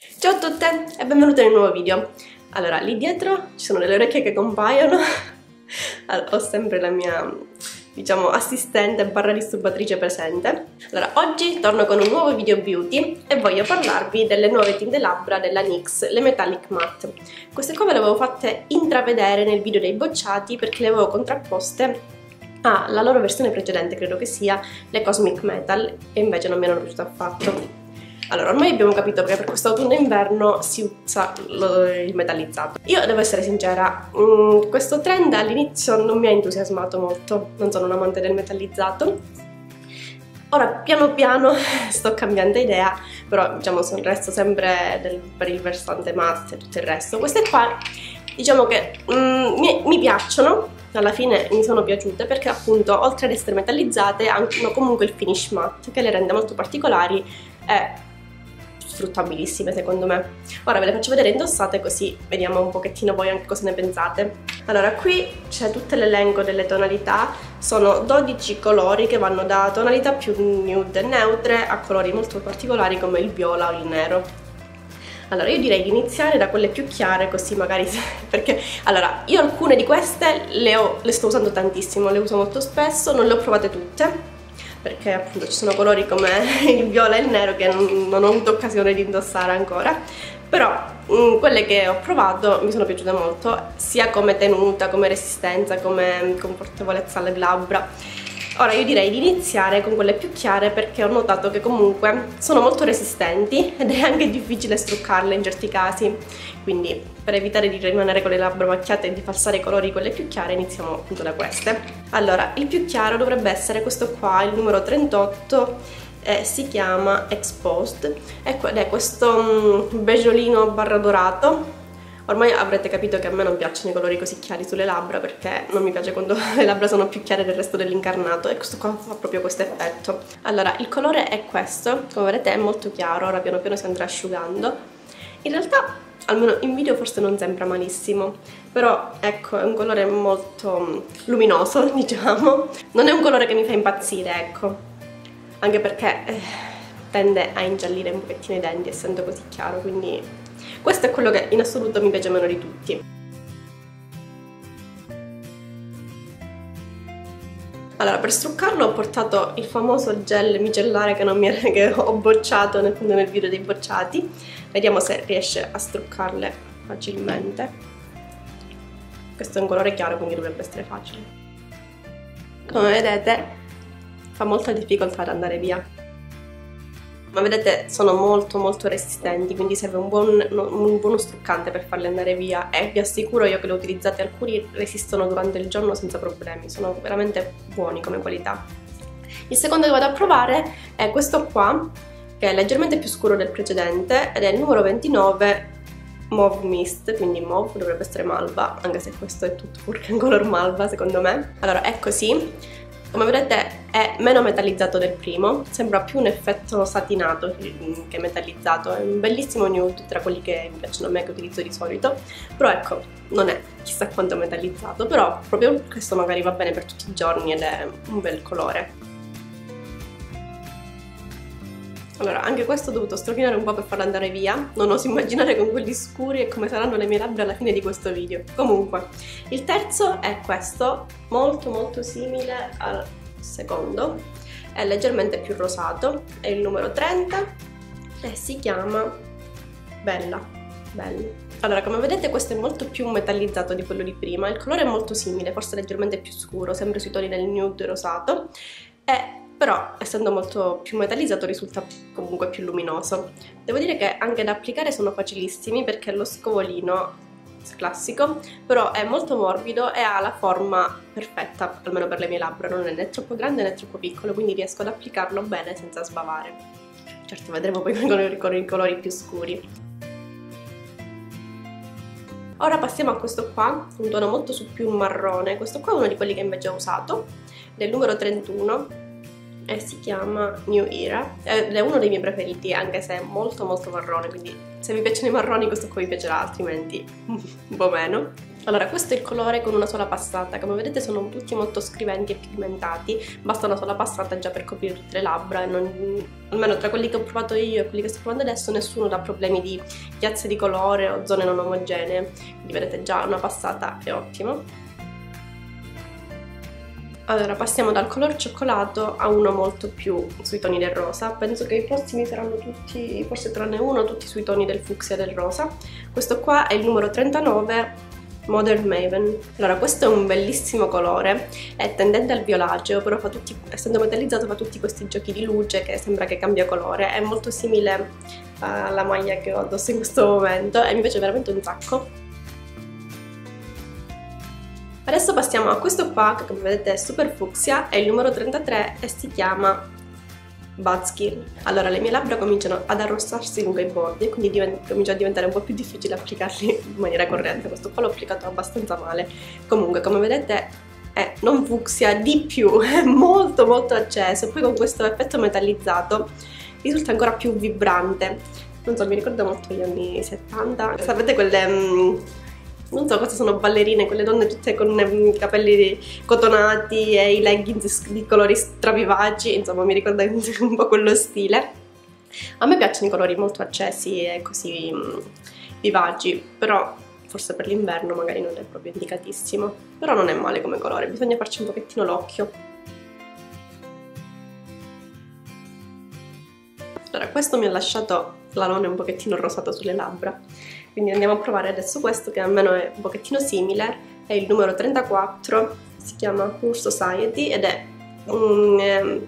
Ciao a tutte e benvenute un nuovo video. Allora, lì dietro ci sono delle orecchie che compaiono. Allora, ho sempre la mia, diciamo, assistente barra disturbatrice presente. Allora, oggi torno con un nuovo video beauty e voglio parlarvi delle nuove tinte labbra della NYX, le Metallic Matte. Queste qua ve le avevo fatte intravedere nel video dei bocciati perché le avevo contrapposte alla loro versione precedente, credo che sia le Cosmic Metal, e invece non mi erano piaciute affatto. Allora, ormai abbiamo capito che per questo autunno e inverno si usa il metallizzato. Io devo essere sincera, mm, questo trend all'inizio non mi ha entusiasmato molto, non sono un amante del metallizzato. Ora, piano piano sto cambiando idea, però diciamo resto sempre del, per il versante matte e tutto il resto. Queste qua, diciamo che mm, mi, mi piacciono, alla fine mi sono piaciute perché appunto oltre ad essere metallizzate hanno comunque il finish matte che le rende molto particolari e sfruttabilissime secondo me. Ora ve le faccio vedere indossate così vediamo un pochettino voi anche cosa ne pensate. Allora qui c'è tutto l'elenco delle tonalità, sono 12 colori che vanno da tonalità più nude e neutre a colori molto particolari come il viola o il nero. Allora io direi di iniziare da quelle più chiare così magari perché allora io alcune di queste le, ho, le sto usando tantissimo, le uso molto spesso, non le ho provate tutte perché appunto ci sono colori come il viola e il nero che non, ho avuto occasione di indossare ancora. Però mh, mm, quelle che ho provato mi sono piaciute molto sia come tenuta, come resistenza, come confortevolezza alle labbra Ora io direi di iniziare con quelle più chiare perché ho notato che comunque sono molto resistenti ed è anche difficile struccarle in certi casi, quindi per evitare di rimanere con le labbra macchiate e di falsare i colori quelle più chiare iniziamo appunto da queste. Allora, il più chiaro dovrebbe essere questo qua, il numero 38, eh, si chiama Exposed ed è questo um, barra dorato Ormai avrete capito che a me non piacciono i colori così chiari sulle labbra perché non mi piace quando le labbra sono più chiare del resto dell'incarnato e questo qua fa proprio questo effetto. Allora, il colore è questo, come vedete è molto chiaro, ora piano piano si andrà asciugando. In realtà, almeno in video forse non sembra malissimo, però ecco, è un colore molto mm, luminoso, diciamo. Non è un colore che mi fa impazzire, ecco, anche perché eh, tende a ingiallire un pochettino i denti essendo così chiaro, quindi questo è quello che in assoluto mi piace meno di tutti. Allora, per struccarlo ho portato il famoso gel micellare che, era, che ho bocciato nel, nel video dei bocciati. Vediamo se riesce a struccarle facilmente. Questo è un colore chiaro, quindi dovrebbe essere facile. Come vedete, fa molta difficoltà ad andare via ma vedete sono molto molto resistenti quindi serve un, buon, un buono struccante per farle andare via. E vi assicuro io che le utilizzate alcuni resistono durante il giorno senza problemi sono veramente buoni come qualità. Il secondo che vado a provare è questo qua che è leggermente più scuro del precedente ed è il numero 29 Mauve Mist, quindi mauve dovrebbe essere malva, anche se questo è tutto purché in color malva secondo me. Allora è così, come vedete è meno metallizzato del primo, sembra più un effetto satinato che metallizzato, è un bellissimo nude tra quelli che mi piacciono a me che utilizzo di solito, però ecco, non è chissà quanto metallizzato, però proprio questo magari va bene per tutti i giorni ed è un bel colore. Allora, anche questo ho dovuto strofinare un po' per farlo andare via, non oso immaginare con quelli scuri e come saranno le mie labbra alla fine di questo video. Comunque, il terzo è questo, molto molto simile al secondo, è leggermente più rosato, è il numero 30 e si chiama Bella, Bella. Allora, come vedete questo è molto più metallizzato di quello di prima, il colore è molto simile, forse leggermente più scuro, sempre sui toni del nude rosato, e però essendo molto più metallizzato risulta comunque più luminoso. Devo dire che anche da applicare sono facilissimi perché lo scovolino classico, però è molto morbido e ha la forma perfetta, almeno per le mie labbra, non è né troppo grande né troppo piccolo, quindi riesco ad applicarlo bene senza sbavare. Certo, vedremo poi con i colori più scuri. Ora passiamo a questo qua, un tono molto più marrone, questo qua è uno di quelli che invece ho usato, del numero 31, e si chiama New Era. È uno dei miei preferiti anche se è molto molto marrone quindi se vi piacciono i marroni questo qua vi piacerà altrimenti un po' meno. Allora, questo è il colore con una sola passata, come vedete sono tutti molto scriventi e pigmentati, basta una sola passata già per coprire tutte le labbra, non, almeno tra quelli che ho provato io e quelli che sto provando adesso nessuno dà problemi di chiazze di colore o zone non omogenee, quindi vedete già una passata è ottimo. Allora, passiamo dal color cioccolato a uno molto più sui toni del rosa. Penso che i prossimi saranno tutti, forse tranne uno, tutti sui toni del fucsia e del rosa. Questo qua è il numero 39 Modern Maven. Allora, questo è un bellissimo colore, è tendente al violaceo, però tutti, essendo metallizzato fa tutti questi giochi di luce che sembra che cambia colore, è molto simile alla maglia che ho addosso in questo momento e mi piace veramente un sacco. Adesso passiamo a questo qua che come vedete è super fucsia, è il numero 33 e si chiama Skin. Allora le mie labbra cominciano ad arrossarsi lungo i bordi quindi comincia a diventare un po' più difficile applicarli in maniera corrente. Questo qua l'ho applicato abbastanza male. Comunque come vedete è non fucsia di più, è molto molto acceso. Poi con questo effetto metallizzato risulta ancora più vibrante. Non so, mi ricorda molto gli anni 70. Sapete quelle... Um, non so cosa sono ballerine, quelle donne tutte con i capelli cotonati e i leggings di colori stravivaci, insomma mi ricorda un po' quello stile. A me piacciono i colori molto accesi e così mm, vivaci, però forse per l'inverno magari non è proprio indicatissimo, però non è male come colore, bisogna farci un pochettino l'occhio. Allora, questo mi ha lasciato l'alone un pochettino rosato sulle labbra, quindi andiamo a provare adesso questo che almeno è un pochettino simile, è il numero 34, si chiama Pure Society ed è un, eh,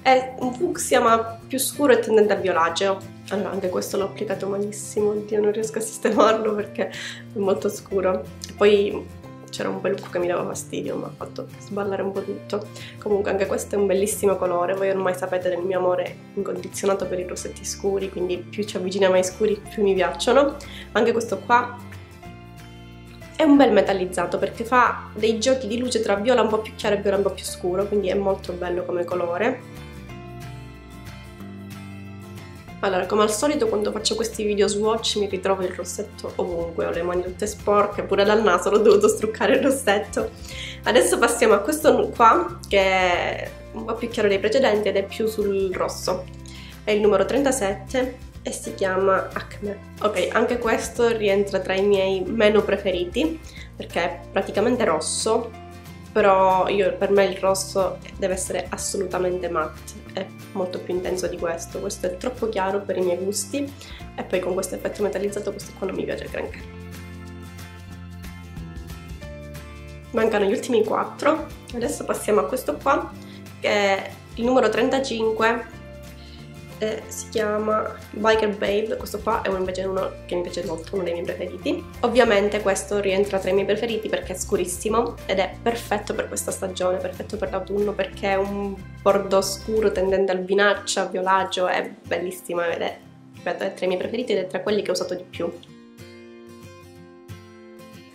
è un fucsia ma più scuro e tendente a violaceo. Allora anche questo l'ho applicato malissimo, oddio non riesco a sistemarlo perché è molto scuro. Poi c'era un bel look che mi dava fastidio, mi ha fatto sballare un po' tutto. Comunque anche questo è un bellissimo colore, voi ormai sapete del mio amore incondizionato per i rossetti scuri, quindi più ci avviciniamo ai scuri più mi piacciono. Anche questo qua è un bel metallizzato perché fa dei giochi di luce tra viola un po' più chiaro e viola un po' più scuro, quindi è molto bello come colore. Allora, come al solito quando faccio questi video swatch mi ritrovo il rossetto ovunque, ho le mani tutte sporche, pure dal naso l'ho dovuto struccare il rossetto. Adesso passiamo a questo qua, che è un po' più chiaro dei precedenti ed è più sul rosso. È il numero 37 e si chiama Acme. Ok, anche questo rientra tra i miei meno preferiti, perché è praticamente rosso, però io, per me il rosso deve essere assolutamente matte, è molto più intenso di questo, questo è troppo chiaro per i miei gusti. E poi con questo effetto metallizzato questo qua non mi piace granché. Mancano gli ultimi quattro, adesso passiamo a questo qua che è il numero 35 eh, si chiama Biker Babe, questo qua è invece uno che mi piace molto, uno dei miei preferiti. Ovviamente questo rientra tra i miei preferiti perché è scurissimo ed è perfetto per questa stagione, perfetto per l'autunno perché è un bordo scuro tendente al vinaccia, violaceo, è bellissimo ed è, ripeto, è tra i miei preferiti ed è tra quelli che ho usato di più.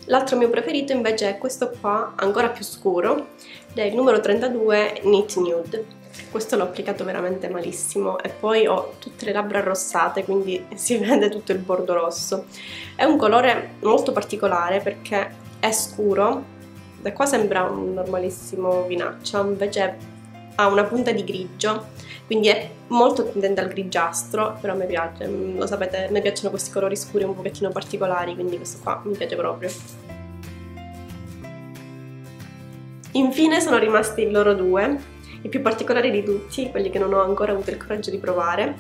L'altro mio preferito invece è questo qua, ancora più scuro, ed è il numero 32 Knit Nude questo l'ho applicato veramente malissimo e poi ho tutte le labbra arrossate quindi si vede tutto il bordo rosso. È un colore molto particolare perché è scuro da qua sembra un normalissimo vinaccia invece ha una punta di grigio quindi è molto tendente al grigiastro però me piace, lo sapete, me piacciono questi colori scuri un pochettino particolari quindi questo qua mi piace proprio. Infine sono rimasti loro due i più particolari di tutti, quelli che non ho ancora avuto il coraggio di provare,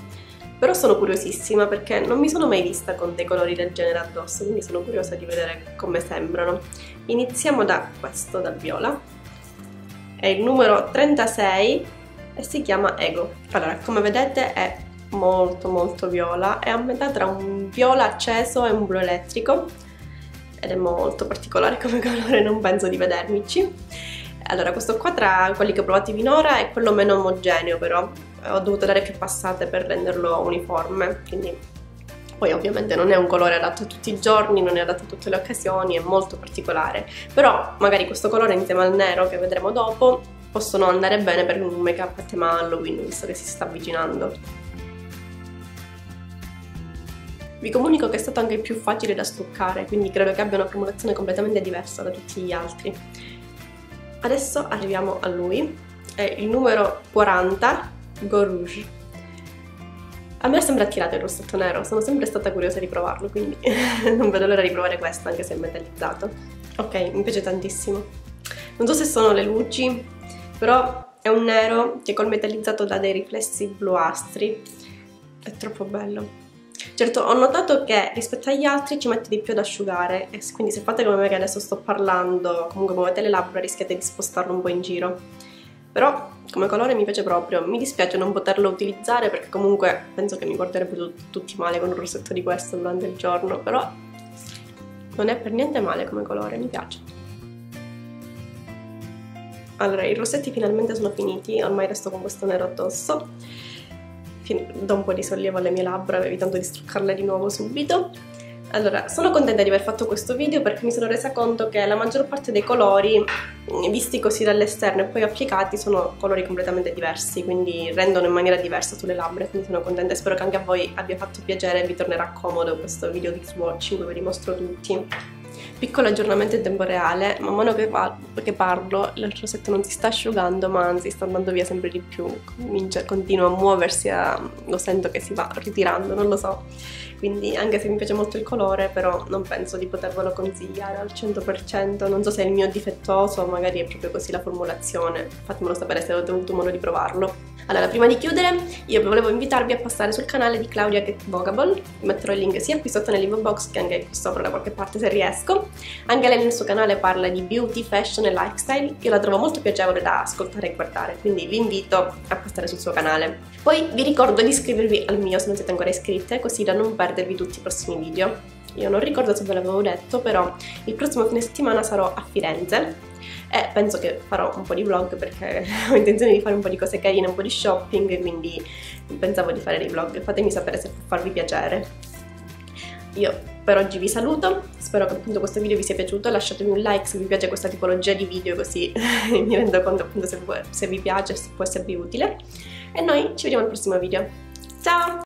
però sono curiosissima perché non mi sono mai vista con dei colori del genere addosso, quindi sono curiosa di vedere come sembrano. Iniziamo da questo, dal viola, è il numero 36 e si chiama Ego. Allora, come vedete è molto molto viola, è a metà tra un viola acceso e un blu elettrico ed è molto particolare come colore, non penso di vedermici. Allora, questo qua tra quelli che ho provato finora è quello meno omogeneo però, ho dovuto dare più passate per renderlo uniforme, quindi poi ovviamente non è un colore adatto a tutti i giorni, non è adatto a tutte le occasioni, è molto particolare, però magari questo colore insieme al nero che vedremo dopo possono andare bene per un make up a tema Halloween, visto che si sta avvicinando. Vi comunico che è stato anche più facile da struccare, quindi credo che abbia una formulazione completamente diversa da tutti gli altri. Adesso arriviamo a lui, è il numero 40 Go Rouge. A me sembra attirato il rossetto nero, sono sempre stata curiosa di provarlo, quindi non vedo l'ora di provare questo anche se è metallizzato. Ok, mi piace tantissimo. Non so se sono le luci, però è un nero che col metallizzato dà dei riflessi bluastri. È troppo bello. Certo, ho notato che rispetto agli altri ci mette di più ad asciugare quindi se fate come me che adesso sto parlando, comunque muovete le labbra rischiate di spostarlo un po' in giro. Però come colore mi piace proprio, mi dispiace non poterlo utilizzare perché comunque penso che mi guarderebbero tutti male con un rossetto di questo durante il giorno, però non è per niente male come colore, mi piace. Allora, i rossetti finalmente sono finiti, ormai resto con questo nero addosso do un po' di sollievo alle mie labbra evitando di struccarle di nuovo subito. Allora, sono contenta di aver fatto questo video perché mi sono resa conto che la maggior parte dei colori, visti così dall'esterno e poi applicati, sono colori completamente diversi, quindi rendono in maniera diversa sulle labbra, quindi sono contenta e spero che anche a voi abbia fatto piacere e vi tornerà comodo questo video di swatching, ve li mostro tutti. Piccolo aggiornamento in tempo reale, man mano che, parlo il rossetto non si sta asciugando ma anzi sta andando via sempre di più, Comincia, continua a muoversi, a, lo sento che si va ritirando, non lo so. Quindi anche se mi piace molto il colore però non penso di potervelo consigliare al 100%, non so se è il mio difettoso magari è proprio così la formulazione, fatemelo sapere se avete avuto modo di provarlo. Allora, prima di chiudere, io volevo invitarvi a passare sul canale di Claudia Get Vogable, metterò il link sia qui sotto nell'info box che anche qui sopra da qualche parte se riesco. Anche lei nel suo canale parla di beauty, fashion e lifestyle, io la trovo molto piacevole da ascoltare e guardare, quindi vi invito a passare sul suo canale. Poi vi ricordo di iscrivervi al mio se non siete ancora iscritte, così da non perdervi tutti i prossimi video. Io non ricordo se ve l'avevo detto, però il prossimo fine settimana sarò a Firenze e penso che farò un po' di vlog perché ho intenzione di fare un po' di cose carine, un po' di shopping, quindi pensavo di fare dei vlog. Fatemi sapere se può farvi piacere. Io per oggi vi saluto, spero che appunto questo video vi sia piaciuto, lasciatemi un like se vi piace questa tipologia di video così mi rendo conto appunto se, se vi piace, se può esservi utile. E noi ci vediamo al prossimo video. Ciao!